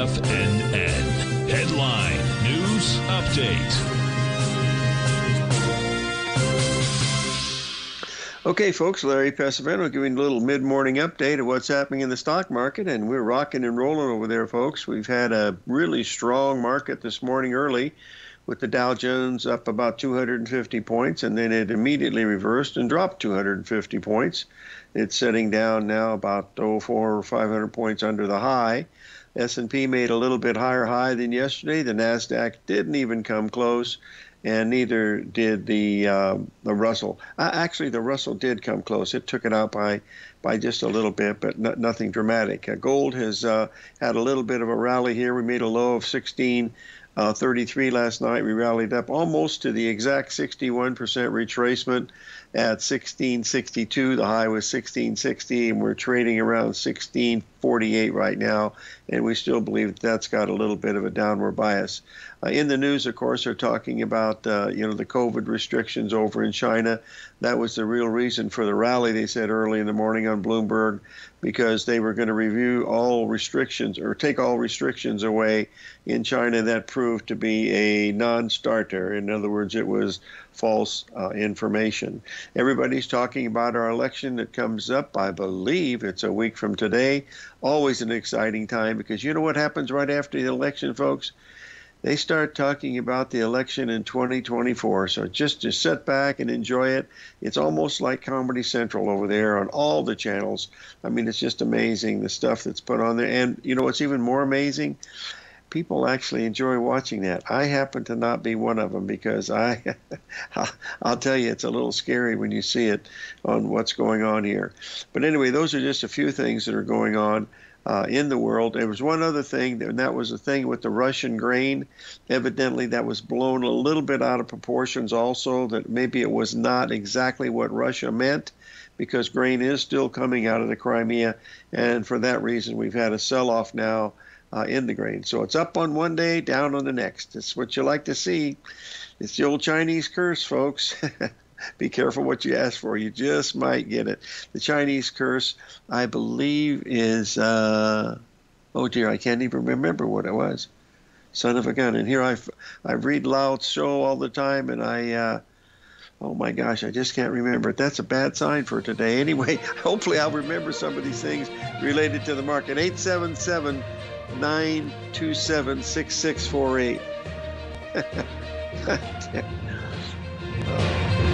FNN. Headline News Update. Okay, folks, Larry Pesavento giving a little mid morning update of what's happening in the stock market, and we're rocking and rolling over there, folks. We've had a really strong market this morning early with the Dow Jones up about 250 points, and then it immediately reversed and dropped 250 points. It's sitting down now about oh, four or 500 points under the high. S&P made a little bit higher high than yesterday. The Nasdaq didn't even come close, and neither did the uh, the Russell. Uh, actually, the Russell did come close. It took it out by by just a little bit, but no, nothing dramatic. Uh, gold has uh, had a little bit of a rally here. We made a low of 16. Uh, 33 last night. We rallied up almost to the exact 61% retracement at 1662. The high was 1660, and we're trading around 1648 right now, and we still believe that that's got a little bit of a downward bias. Uh, in the news, of course, they're talking about uh, you know the COVID restrictions over in China. That was the real reason for the rally. They said early in the morning on Bloomberg because they were going to review all restrictions or take all restrictions away in China. That proved to be a non-starter. In other words, it was false uh, information. Everybody's talking about our election that comes up. I believe it's a week from today. Always an exciting time because you know what happens right after the election, folks? they start talking about the election in 2024. So just to sit back and enjoy it. It's almost like Comedy Central over there on all the channels. I mean, it's just amazing the stuff that's put on there. And you know what's even more amazing? People actually enjoy watching that. I happen to not be one of them because I, I'll tell you, it's a little scary when you see it on what's going on here. But anyway, those are just a few things that are going on uh, in the world. There was one other thing, and that was the thing with the Russian grain. Evidently, that was blown a little bit out of proportions, also, that maybe it was not exactly what Russia meant because grain is still coming out of the Crimea. And for that reason, we've had a sell off now. Uh, in the grain. So it's up on one day, down on the next. It's what you like to see. It's the old Chinese curse, folks. be careful what you ask for. You just might get it. The Chinese curse, I believe, is uh, oh dear, I can't even remember what it was. Son of a gun. And here I I read Lao Tzu all the time, and I. Uh, oh my gosh, I just can't remember it. That's a bad sign for today. Anyway, hopefully I'll remember some of these things related to the market. 877 927 6648.